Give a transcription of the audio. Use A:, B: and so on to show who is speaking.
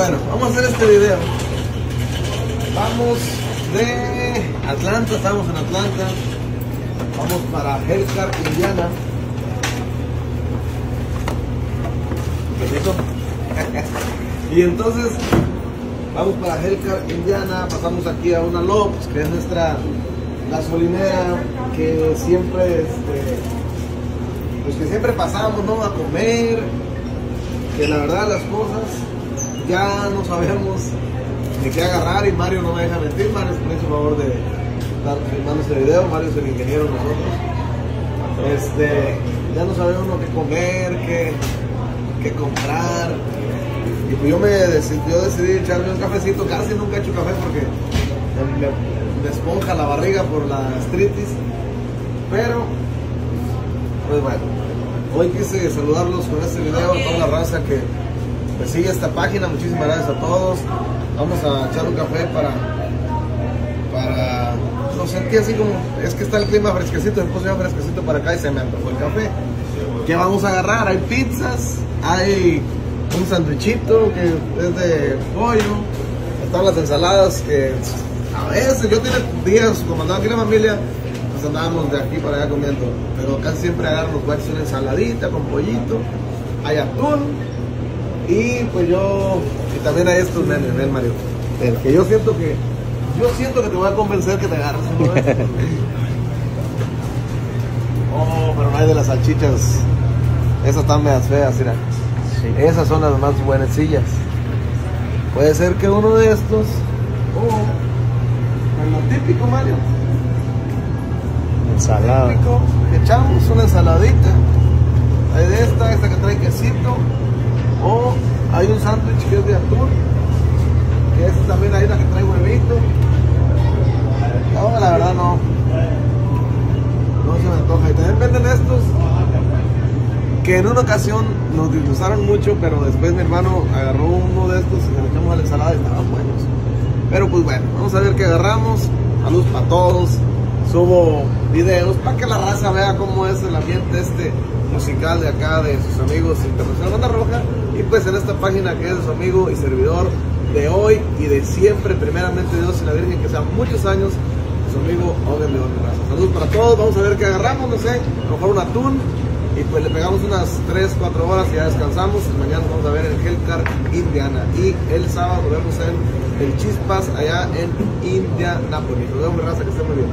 A: bueno, vamos a hacer este video. Vamos de Atlanta, estamos en Atlanta. Vamos para Hellcar, Indiana. Y entonces vamos para Hellcar, Indiana. Pasamos aquí a una Lobs, que es nuestra gasolinera que siempre, este, pues que siempre pasamos, ¿no? A comer. Que la verdad las cosas ya no sabemos ni qué agarrar y Mario no me deja mentir. Mario me hizo favor de estar filmando este video. Mario es el ingeniero de nosotros. Este, ya no sabemos uno qué comer, qué, qué comprar. Y pues yo me decidí, yo decidí echarme un cafecito. Casi nunca he hecho café porque me, me esponja la barriga por la gastritis. Pero, pues bueno, hoy quise saludarlos con este video a toda la raza que pues sigue esta página. Muchísimas gracias a todos. Vamos a echar un café para, para, no sentí así como, es que está el clima fresquecito, después ya fresquecito para acá y se me antojó el café. ¿Qué vamos a agarrar? Hay pizzas, hay un sandwichito que es de pollo, están las ensaladas que a veces yo tiene días como andaba aquí la familia, pues andábamos de aquí para allá comiendo, pero casi siempre agarro los guachos una ensaladita con pollito, hay atún y pues yo, y también hay estos memes, ven Mario, el que yo siento que, yo siento que te voy a convencer que te agarres uno de estos. Oh, pero no hay de las salchichas, esas están medias feas, mira. Esas son las más buenas sillas. Puede ser que uno de estos, o en lo típico, Mario.
B: Ensalada.
A: Típico, echamos una ensaladita. Hay de esta, esta que trae quesito. O hay un sándwich que es de atún. Que esta también hay una que trae huevito. No, la verdad no. No se me antoja. Y también venden estos que en una ocasión nos disgustaron mucho, pero después mi hermano agarró uno de estos y se le echamos a la ensalada y estaban buenos. Pero pues bueno, vamos a ver qué agarramos. Saludos para todos. Subo videos para que la raza vea cómo es el ambiente este musical de acá de sus amigos Internacional Banda Roja. Y pues en esta página que es su amigo y servidor de hoy y de siempre, primeramente Dios y la Virgen, que sean muchos años, su amigo Oden León Raza. Saludos para todos, vamos a ver qué agarramos, no sé, a lo mejor un atún y pues le pegamos unas 3, 4 horas y ya descansamos. Y mañana vamos a ver en Hellcar, Indiana. Y el sábado vemos en el Chispas allá en Indianapolis. Nos vemos, raza, que estén muy bien.